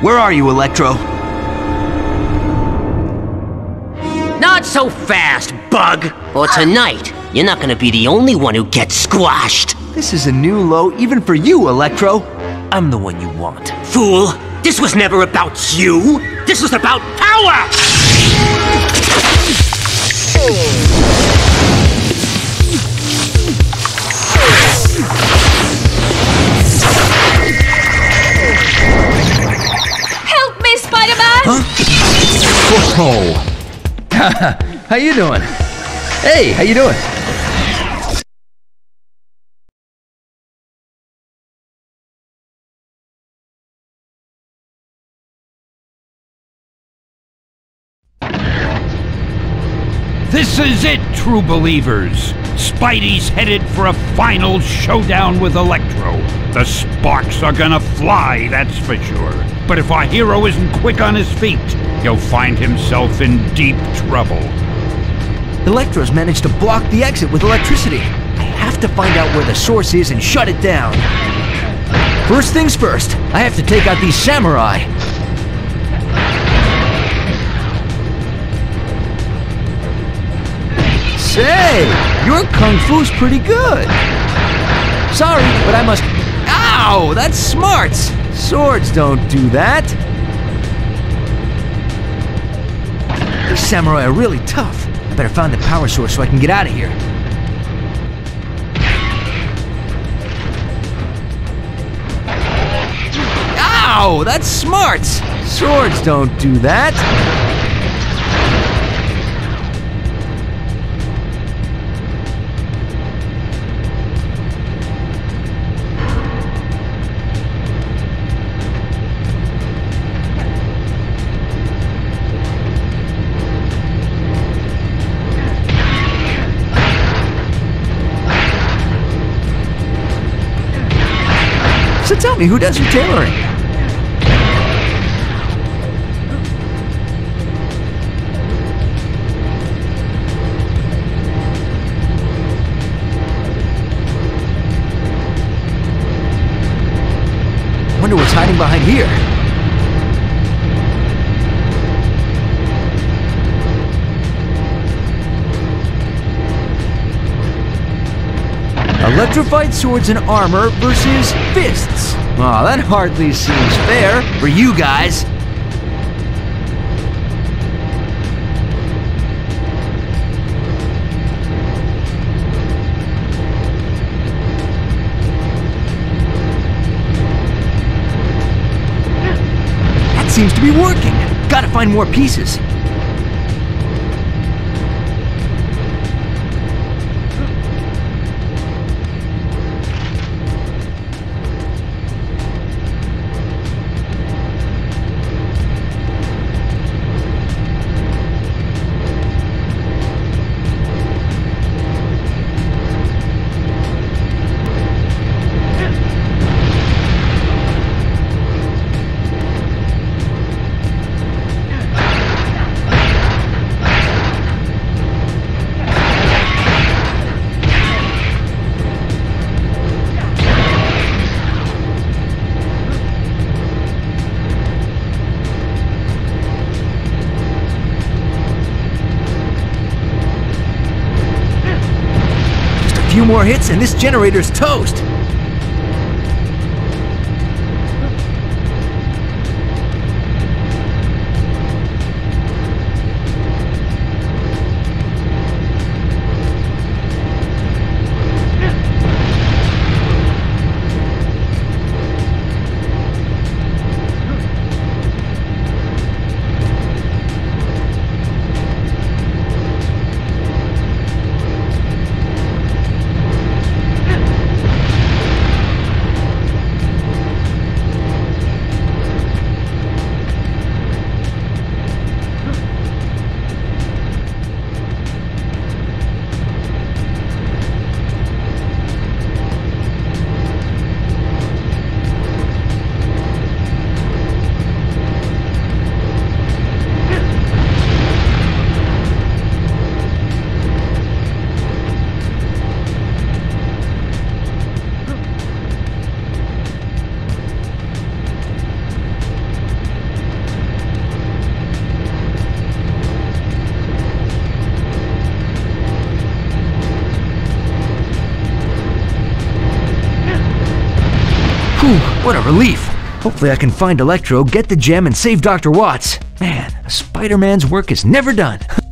Where are you, Electro? Not so fast, Bug! Or tonight, you're not gonna be the only one who gets squashed. This is a new low even for you, Electro. I'm the one you want. Fool! This was never about you! This was about power! Oh. how you doing? Hey, how you doing? This is it, true believers. Spidey's headed for a final showdown with Electro. The sparks are gonna fly, that's for sure. But if our hero isn't quick on his feet, he'll find himself in deep trouble. Electro's managed to block the exit with electricity. I have to find out where the source is and shut it down. First things first, I have to take out these samurai. Say, your kung fu's pretty good. Sorry, but I must. Ow! That's smarts! Swords don't do that. These samurai are really tough. I better find the power source so I can get out of here. Ow! That's smarts! Swords don't do that. So tell me, who does your tailoring? Wonder what's hiding behind here. Electrified swords and armor versus fists. Aw, that hardly seems fair for you guys. That seems to be working. Gotta find more pieces. Few more hits and this generator's toast. What a relief. Hopefully I can find Electro, get the gem, and save Dr. Watts. Man, Spider-Man's work is never done.